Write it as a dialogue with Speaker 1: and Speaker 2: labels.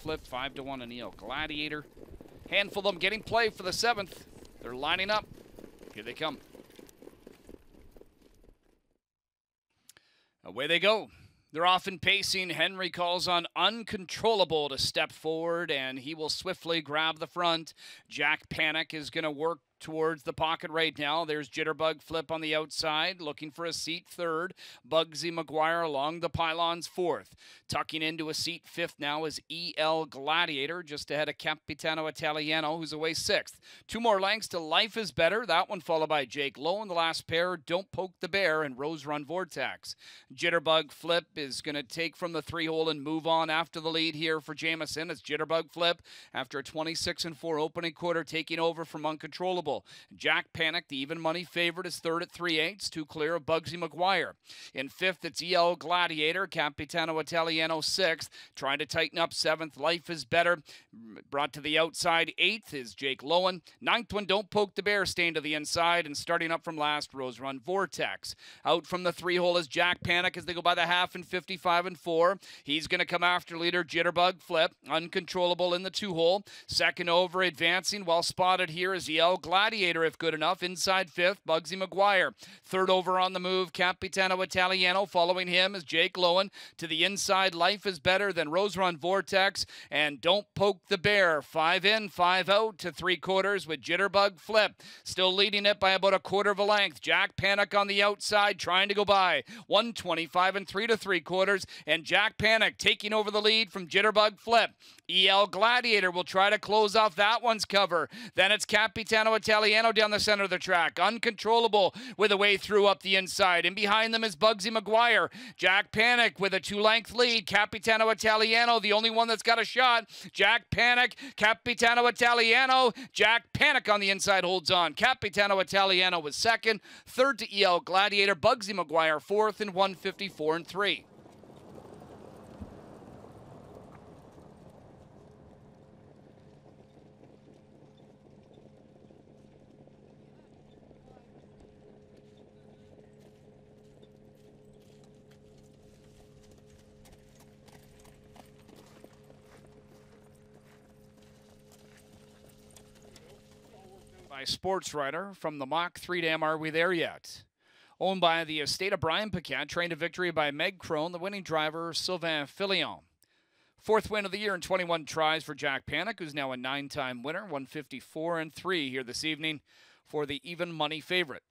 Speaker 1: Flip, five to one, Anil Gladiator. Handful of them getting play for the seventh. They're lining up. Here they come. Away they go. They're often pacing. Henry calls on uncontrollable to step forward, and he will swiftly grab the front. Jack Panic is going to work towards the pocket right now. There's Jitterbug Flip on the outside, looking for a seat third. Bugsy McGuire along the pylons fourth. Tucking into a seat fifth now is EL Gladiator, just ahead of Capitano Italiano, who's away sixth. Two more lengths to Life is Better. That one followed by Jake Lowe in the last pair. Don't Poke the Bear and Rose Run Vortex. Jitterbug Flip is going to take from the three hole and move on after the lead here for Jamieson. It's Jitterbug Flip after a 26 and 4 opening quarter, taking over from Uncontrollable. Jack Panic, the even money favorite, is third at 3 eighths, two clear of Bugsy McGuire. In fifth, it's EL Gladiator, Capitano Italiano sixth, trying to tighten up seventh. Life is better, brought to the outside. Eighth is Jake Lowen. Ninth one, Don't Poke the Bear, staying to the inside, and starting up from last, Rose Run Vortex. Out from the three hole is Jack Panic as they go by the half and 55 and 4. He's going to come after leader Jitterbug Flip, uncontrollable in the two hole. Second over, advancing, well spotted here is EL Gladiator. Gladiator, if good enough. Inside fifth, Bugsy McGuire. Third over on the move, Capitano Italiano. Following him is Jake Lowen. To the inside, Life is Better than Rose Run Vortex. And Don't Poke the Bear. Five in, five out to three quarters with Jitterbug Flip. Still leading it by about a quarter of a length. Jack Panic on the outside, trying to go by. 125 and three to three quarters. And Jack Panic taking over the lead from Jitterbug Flip. EL Gladiator will try to close off that one's cover. Then it's Capitano Italiano. Italiano down the center of the track. Uncontrollable with a way through up the inside. And behind them is Bugsy McGuire. Jack Panic with a two length lead. Capitano Italiano, the only one that's got a shot. Jack Panic, Capitano Italiano. Jack Panic on the inside holds on. Capitano Italiano was second. Third to EL Gladiator. Bugsy McGuire fourth and 154 and three. By Sportswriter from the Mach 3 Dam Are We There Yet? Owned by the estate of Brian Paquette, trained to victory by Meg Crone, the winning driver Sylvain Filion. Fourth win of the year in 21 tries for Jack Panic, who's now a nine time winner, 154 and 3 here this evening for the even money favorite.